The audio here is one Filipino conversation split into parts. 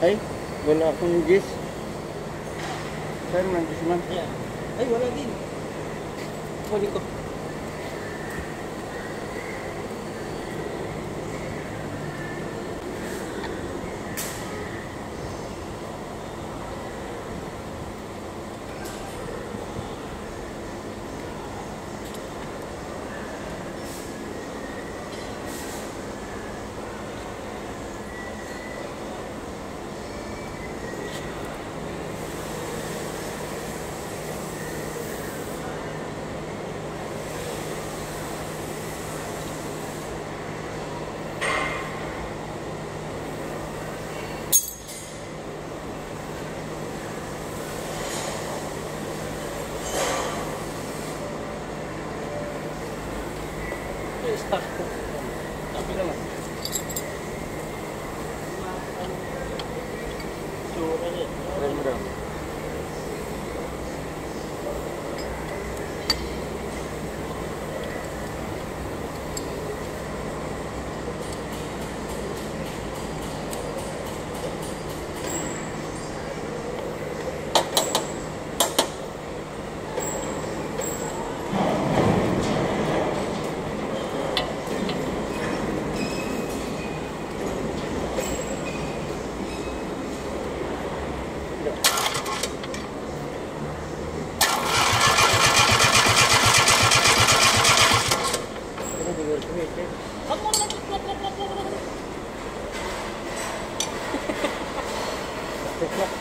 Ay, wala akong gis. Saan man gis man? Ay, wala din. Kunin ko. Thank you.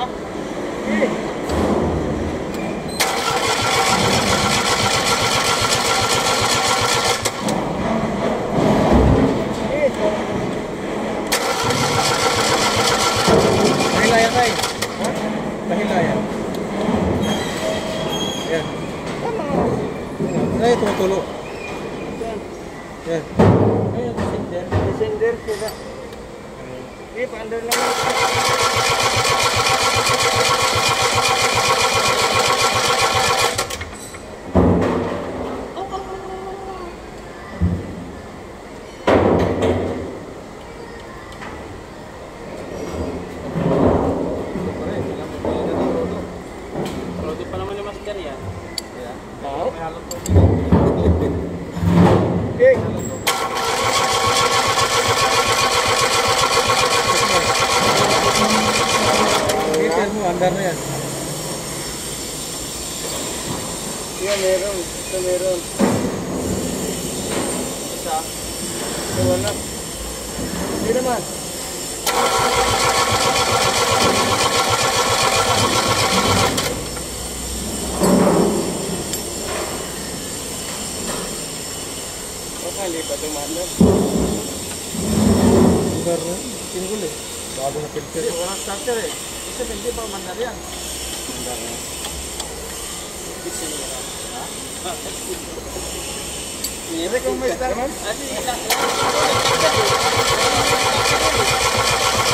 好，嗯。pinggul bago na filter eh walang starter eh kasi hindi pa mandar yan mandar na kasi nila ha? Ini rekomendasi. Ini rekomendasi. ハハハハ!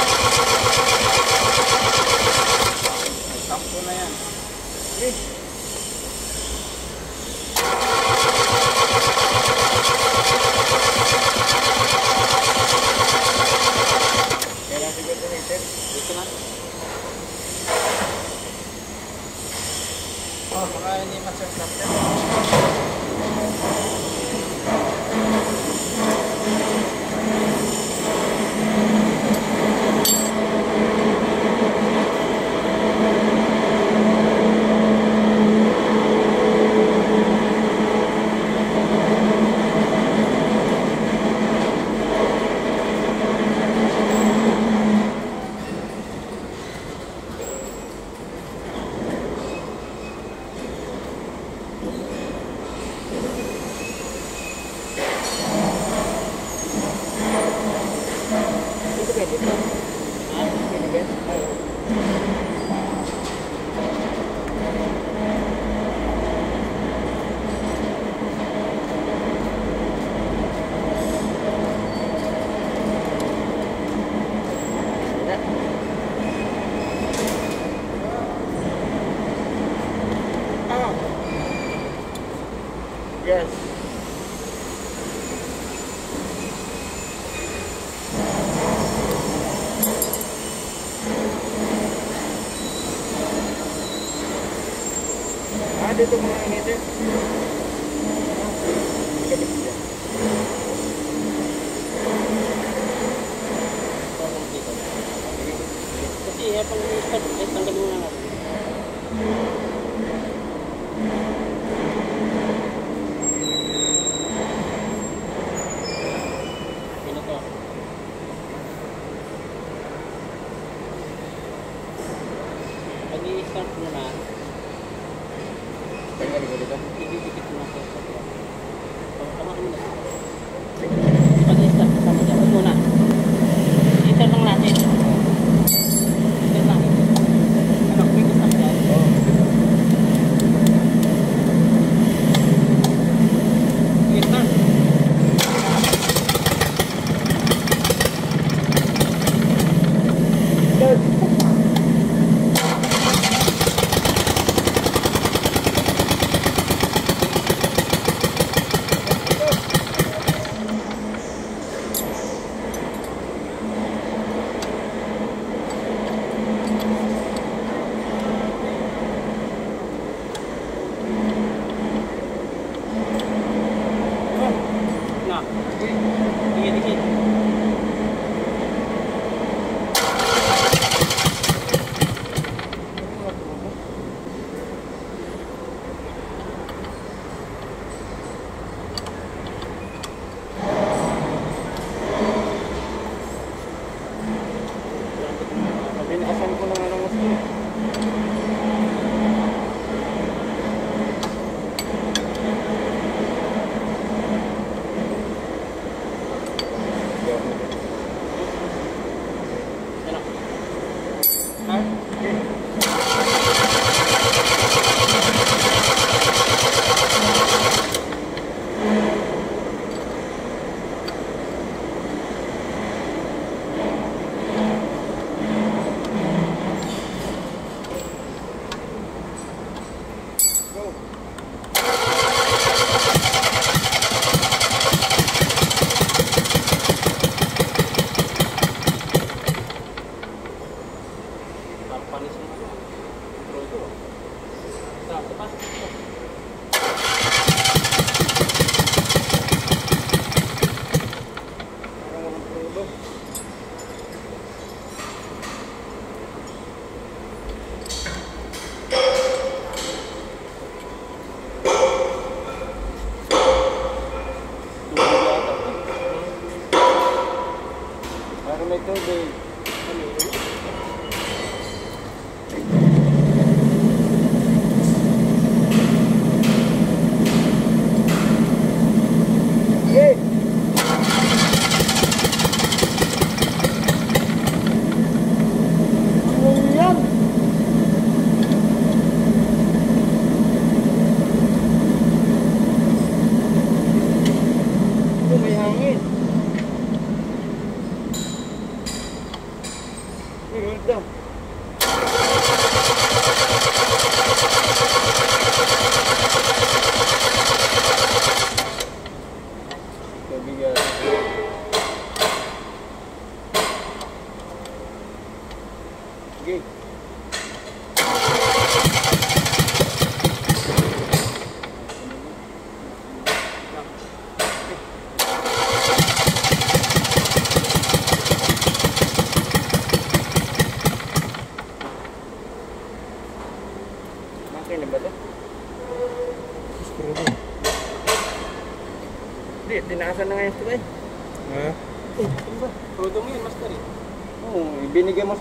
Pantai Pantai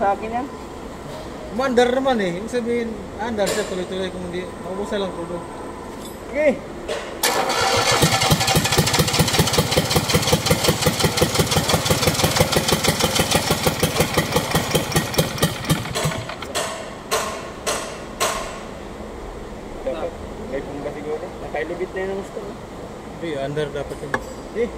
sa akin yan. Umandar naman eh. Ibig sabihin, andar siya tuloy-tuloy kung hindi. Maubusan lang tulo. Sige. Dapat may pumba siguro. Nakailubit na yun ang gusto. Hindi, under dapat yun. Eh.